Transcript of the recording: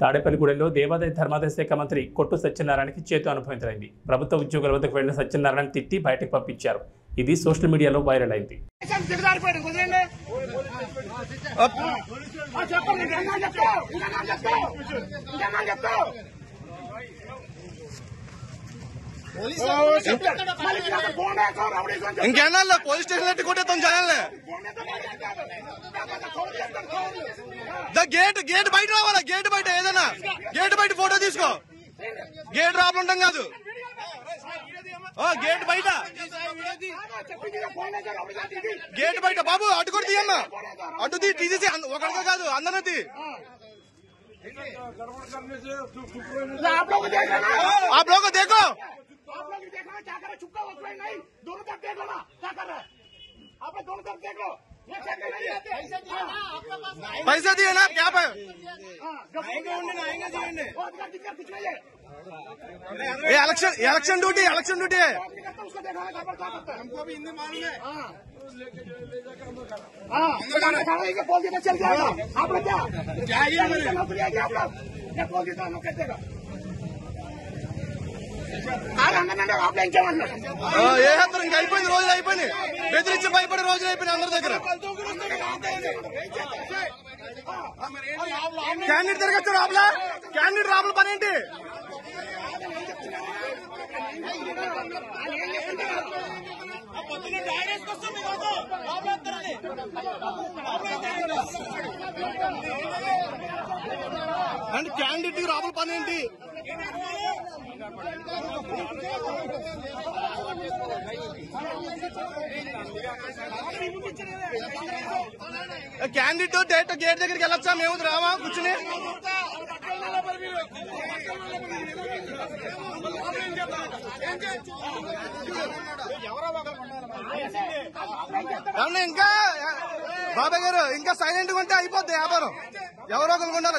తాడేపల్లిగూడెంలో దేవాదాయ ధర్మాదాయ శాఖ మంత్రి కొట్టు సత్యనారాయణకి చేతు అనుభవించరైంది. ప్రభుత్వ ఉద్యోగుల వద్దకు వెళ్ళిన సత్యనారాయణ తిట్టి బయటకు పంపించారు. ఇది సోషల్ మీడియాలో వైరల్ అయింది. ఇంకేనా పోలీస్ స్టేషన్ కొట్టేస్తాం జనాలే ఫోన్ వేస్తావు, మళ్ళీ చేస్తావు. లేకపోతే కౌలు చేస్తాడు, కౌలు. ద గేట్ గేట్ బయట రావాలా గేట్ బయట ఏదైనా గేట్ బయట ఫోటో తీసుకో గేట్ రాపలు ఉంటాం కాదు ఆ, గేట్ బయట చెప్పింది ఇక ఫోన్ వేస్తావు, రౌడీ అని చెప్పి. గేట్ బయట బాబు అటు కూడా తీయమ్మా అటు తీ తీసేసి ఒకరితో కాదు అందరూ తీ आप लोग देख रहे ना ఆ బ్లోక్ దేకో आप लोग देख रहे हैं क्या कर रहे चुपका वक्त में नहीं दोनों तरफ देख लो ना क्या कर रहे हैं आप लोग दोनों तरफ देख पैसे दिए ना, क्या ये election election duty election duty है हमको भी हिंदी मालूम है। हाँ। बोल दिया चल जाएगा आप क्या क्या बोल देता ఇంక అయిపోయింది రోజులు అయిపోయినాయి. బెదిరించి భయపడే రోజులు అయిపోయినాయి అందరి దగ్గర. క్యాండిడేట్ తిరగచ్చు రాబులా క్యాండిడేట్ రాబుల పని ఏంటి? అండ్ క్యాండిడేట్ రాబుల పని ఏంటి? క్యాండిడేట్ డైరెక్ట్ గేట్ దగ్గరికి వెళ్ళొచ్చా? మేము రామా కూర్చుని? ఏమన్నా ఇంకా? బాబాయ్ గారు ఇంకా సైలెంట్గా ఉంటే అయిపోద్ది వ్యాపారం. ఎవరో ఒకరు ఉండాలి